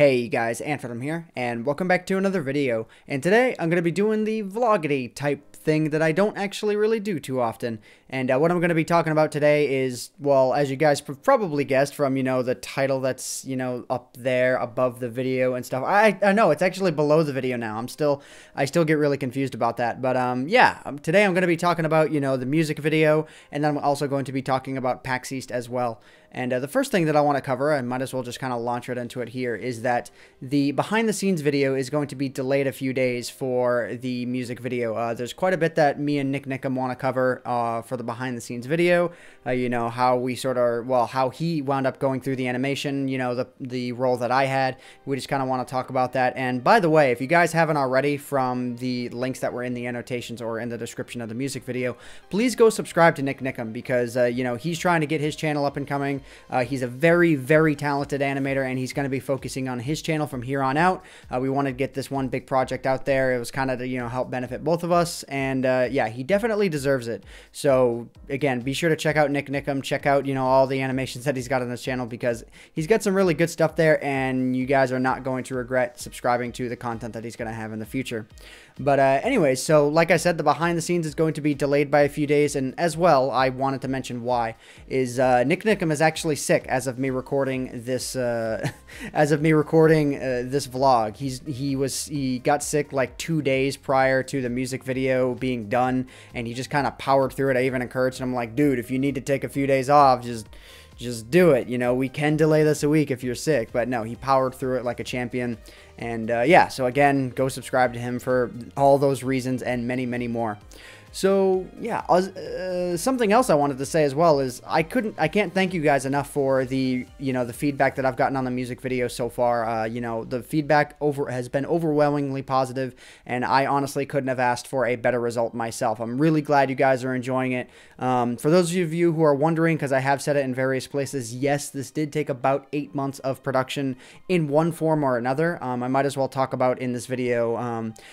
Hey guys, AntVenom here, and welcome back to another video. And today, I'm going to be doing the vlogity type thing that I don't actually really do too often. And uh, what I'm going to be talking about today is, well, as you guys probably guessed from, you know, the title that's, you know, up there above the video and stuff. I, I know, it's actually below the video now. I'm still, I still get really confused about that. But, um, yeah, um, today I'm going to be talking about, you know, the music video, and then I'm also going to be talking about PAX East as well. And uh, the first thing that I want to cover, I might as well just kind of launch right into it here, is that the behind the scenes video is going to be delayed a few days for the music video. Uh, there's quite a bit that me and NikNikam want to cover uh, for the behind the scenes video. Uh, you know, how we sort of, well, how he wound up going through the animation, you know, the, the role that I had. We just kind of want to talk about that. And by the way, if you guys haven't already from the links that were in the annotations or in the description of the music video, please go subscribe to NikNikam because, uh, you know, he's trying to get his channel up and coming. Uh, he's a very, very talented animator, and he's going to be focusing on his channel from here on out. Uh, we wanted to get this one big project out there. It was kind of to, you know, help benefit both of us, and uh, yeah, he definitely deserves it. So, again, be sure to check out NikNikam. Check out, you know, all the animations that he's got on his channel because he's got some really good stuff there, and you guys are not going to regret subscribing to the content that he's going to have in the future. But uh, anyway, so like I said, the behind the scenes is going to be delayed by a few days, and as well, I wanted to mention why is uh, NikNikam is actually sick as of me recording this. Uh, as of me recording uh, this vlog, he's he was he got sick like two days prior to the music video being done, and he just kind of powered through it. I even encouraged him like, dude, if you need to take a few days off, just just do it. You know, we can delay this a week if you're sick, but no, he powered through it like a champion. And uh, yeah, so again, go subscribe to him for all those reasons and many, many more. So yeah, uh, something else I wanted to say as well is I couldn't, I can't thank you guys enough for the, you know, the feedback that I've gotten on the music video so far. Uh, you know, the feedback over has been overwhelmingly positive, and I honestly couldn't have asked for a better result myself. I'm really glad you guys are enjoying it. Um, for those of you who are wondering, because I have said it in various places, yes, this did take about eight months of production in one form or another. Um, I might as well talk about in this video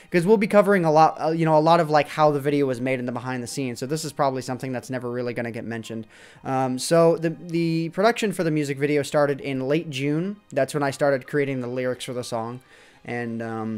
because um, we'll be covering a lot, uh, you know, a lot of like how the video was made in the behind the scenes. So this is probably something that's never really going to get mentioned. Um, so the the production for the music video started in late June. That's when I started creating the lyrics for the song, and um,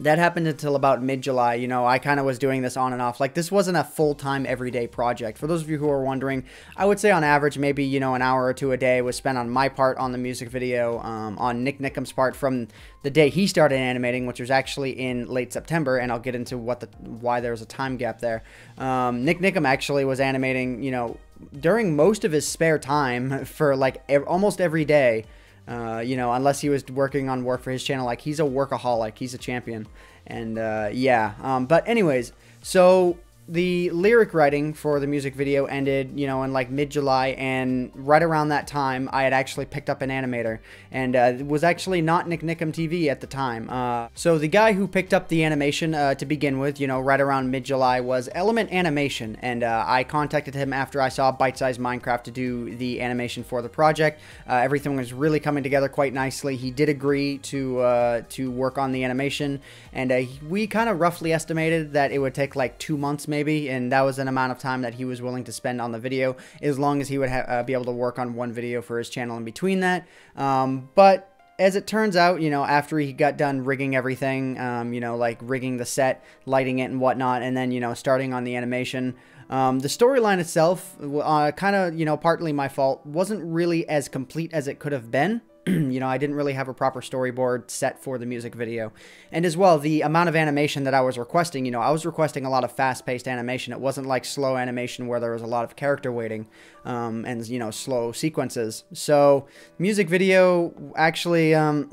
that happened until about mid-July. You know, I kind of was doing this on and off. Like this wasn't a full-time everyday project. For those of you who are wondering, I would say on average maybe, you know, an hour or two a day was spent on my part on the music video, um, on NikNikam's part from the day he started animating, which was actually in late September, and I'll get into what the why there was a time gap there. Um, NikNikam actually was animating, you know, during most of his spare time for like ev almost every day. Uh, you know, unless he was working on work for his channel, like he's a workaholic, he's a champion, and uh, yeah. Um, but anyways, so the lyric writing for the music video ended, you know, in like mid July, and right around that time, I had actually picked up an animator, and uh, was actually not NikNikam TV at the time. Uh, so the guy who picked up the animation uh, to begin with, you know, right around mid July, was Element Animation, and uh, I contacted him after I saw Bite Size Minecraft to do the animation for the project. Uh, everything was really coming together quite nicely. He did agree to uh, to work on the animation, and we kind of roughly estimated that it would take like two months maybe, and that was an amount of time that he was willing to spend on the video, as long as he would uh, be able to work on one video for his channel in between that. Um, but as it turns out, you know, after he got done rigging everything, um, you know, like rigging the set, lighting it and whatnot, and then, you know, starting on the animation, um, the storyline itself, uh, kind of, you know, partly my fault, wasn't really as complete as it could have been. you know, I didn't really have a proper storyboard set for the music video. And as well, the amount of animation that I was requesting, you know, I was requesting a lot of fast-paced animation. It wasn't like slow animation where there was a lot of character waiting um, and, you know, slow sequences. So, music video actually... Um,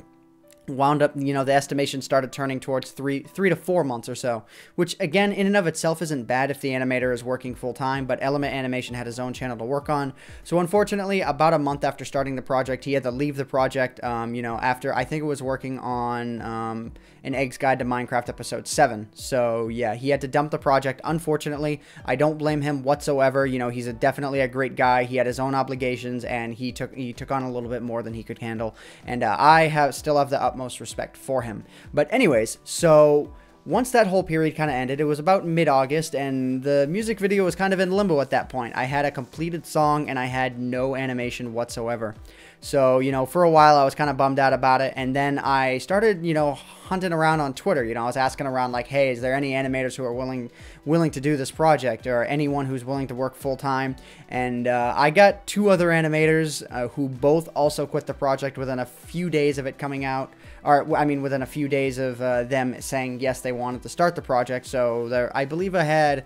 wound up you know the estimation started turning towards three three to four months or so which again in and of itself isn't bad if the animator is working full time but element animation had his own channel to work on. So unfortunately about a month after starting the project he had to leave the project um, you know after i think it was working on um, an eggs guide to minecraft episode 7 so yeah he had to dump the project. Unfortunately i don't blame him whatsoever. You know he's a, definitely a great guy. He had his own obligations and he took he took on a little bit more than he could handle. And uh, i have still have the utmost respect for him. But anyways, so once that whole period kind of ended, it was about mid August, and the music video was kind of in limbo at that point. I had a completed song and I had no animation whatsoever. So, you know, for a while I was kind of bummed out about it. And then I started, you know, hunting around on Twitter. You know, I was asking around like, hey, is there any animators who are willing willing to do this project or anyone who's willing to work full time? And uh, I got two other animators uh, who both also quit the project within a few days of it coming out. Or, I mean, within a few days of uh, them saying yes, they wanted to start the project. So I believe I had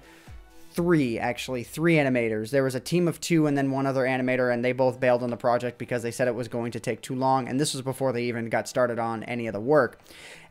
three actually three animators. There was a team of two and then one other animator and they both bailed on the project because they said it was going to take too long and this was before they even got started on any of the work.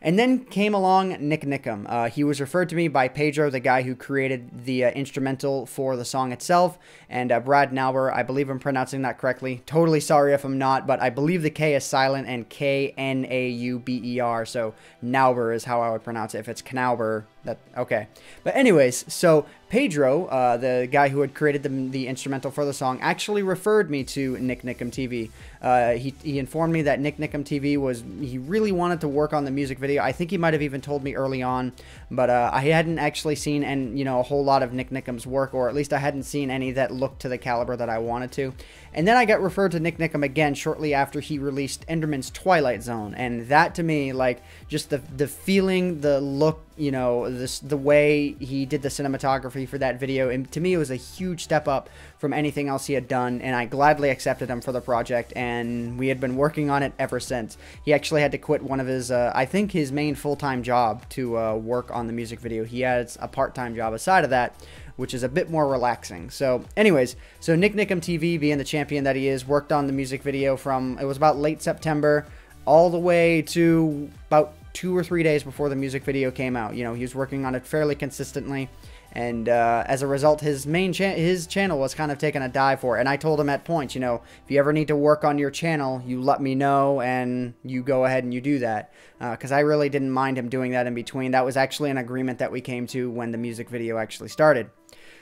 And then came along NikNikam. Uh, he was referred to me by pedro the guy who created the uh, instrumental for the song itself and uh, brad Knauber i believe i'm pronouncing that correctly. Totally sorry if i'm not but i believe the k is silent and k-n-a-u-b-e-r so nauber is how i would pronounce it if it's knauber that okay but anyways so Pedro, uh, the guy who had created the, the, instrumental for the song, actually referred me to NikNikam TV. Uh, he, he informed me that NikNikam TV was, he really wanted to work on the music video. I think he might have even told me early on, but uh, I hadn't actually seen, and you know, a whole lot of NikNikam's work, or at least I hadn't seen any that looked to the caliber that I wanted to. And then I got referred to NikNikam again shortly after he released Enderman's Twilight Zone, and that to me, like, just the, the feeling, the look, you know, this the way he did the cinematography for that video, and to me it was a huge step up from anything else he had done, and I gladly accepted him for the project, and we had been working on it ever since. He actually had to quit one of his, uh, I think his main full-time job to uh, work on the music video. He has a part-time job aside of that, which is a bit more relaxing. So anyways, so NikNikam TV, being the champion that he is, worked on the music video from, it was about late September all the way to about two or three days before the music video came out. You know, he was working on it fairly consistently. And uh, as a result, his main cha his channel was kind of taking a dive for it. And I told him at points, you know, if you ever need to work on your channel, you let me know and you go ahead and you do that. Because uh, I really didn't mind him doing that in between. That was actually an agreement that we came to when the music video actually started.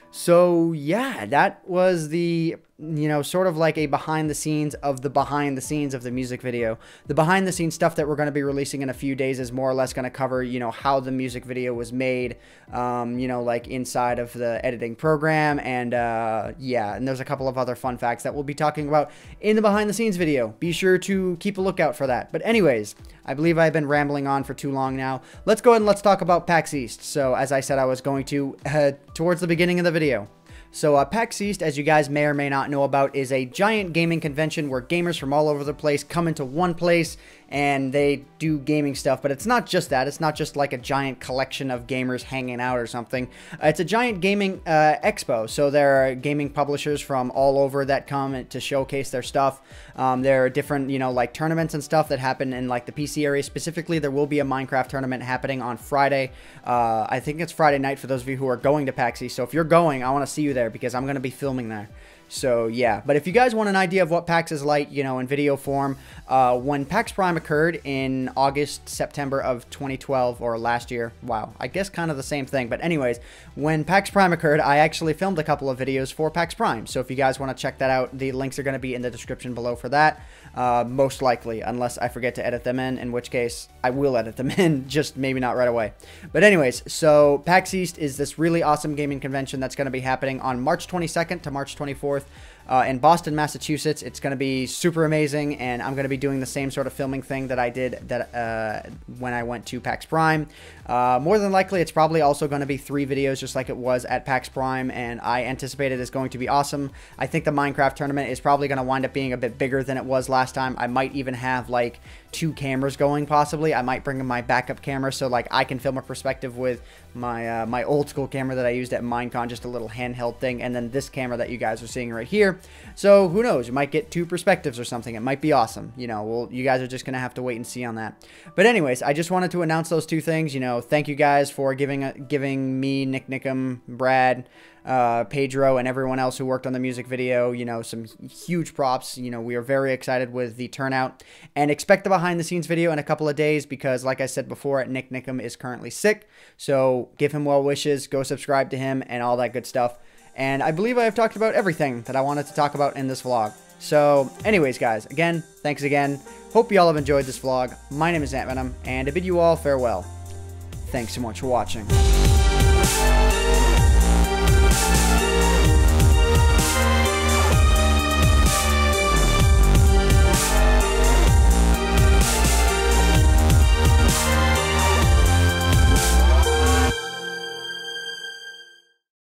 So yeah, that was the you know sort of like a behind the scenes of the behind the scenes of the music video. The behind the scenes stuff that we're going to be releasing in a few days is more or less going to cover you know how the music video was made, um, you know like inside of the editing program and uh, yeah, and there's a couple of other fun facts that we'll be talking about in the behind the scenes video. Be sure to keep a lookout for that. But anyways, I believe I've been rambling on for too long now. Let's go ahead and let's talk about PAX East. So as I said, I was going to head towards the beginning of the video. So uh, PAX East, as you guys may or may not know about, is a giant gaming convention where gamers from all over the place come into one place and they do gaming stuff. But it's not just that. It's not just like a giant collection of gamers hanging out or something. Uh, it's a giant gaming uh, expo. So there are gaming publishers from all over that come to showcase their stuff. Um, there are different, you know, like tournaments and stuff that happen in like the PC area. Specifically, there will be a Minecraft tournament happening on Friday. Uh, I think it's Friday night for those of you who are going to PAX East. So if you're going, I want to see you there because I'm going to be filming there. So yeah, but if you guys want an idea of what PAX is like, you know, in video form, uh, when PAX Prime occurred in August, September of 2012, or last year, wow, I guess kind of the same thing. But anyways, when PAX Prime occurred, I actually filmed a couple of videos for PAX Prime. So if you guys want to check that out, the links are going to be in the description below for that. Uh, most likely, unless I forget to edit them in, in which case I will edit them in, just maybe not right away. But anyways, so PAX East is this really awesome gaming convention that's going to be happening on March 22nd to March 24th uh, in Boston, Massachusetts. It's going to be super amazing, and I'm going to be doing the same sort of filming thing that I did that uh, when I went to PAX Prime. Uh, more than likely, it's probably also going to be three videos, just like it was at PAX Prime, and I anticipate it is going to be awesome. I think the Minecraft tournament is probably going to wind up being a bit bigger than it was last time. I might even have like two cameras going, possibly. I might bring in my backup camera so like I can film a perspective with my uh, my old school camera that I used at Minecon, just a little handheld thing, and then this camera that you guys are seeing right here. So who knows? You might get two perspectives or something. It might be awesome. You know, well, you guys are just gonna have to wait and see on that. But anyways, I just wanted to announce those two things. You know, thank you guys for giving uh, giving me NikNikam, Brad uh, Pedro and everyone else who worked on the music video. You know, some huge props. You know, we are very excited with the turnout and expect the behind the scenes video in a couple of days because, like I said before, NikNikam is currently sick. So give him well wishes, go subscribe to him, and all that good stuff. And I believe I have talked about everything that I wanted to talk about in this vlog. So, anyways, guys, again, thanks again. Hope you all have enjoyed this vlog. My name is Ant Venom, and I bid you all farewell. Thanks so much for watching.